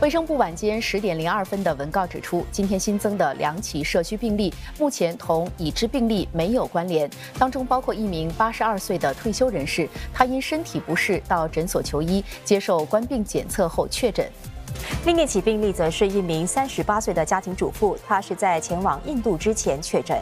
卫生部晚间十点零二分的文告指出，今天新增的两起社区病例，目前同已知病例没有关联，当中包括一名八十二岁的退休人士，他因身体不适到诊所求医，接受冠病检测后确诊。另一起病例则是一名三十八岁的家庭主妇，她是在前往印度之前确诊。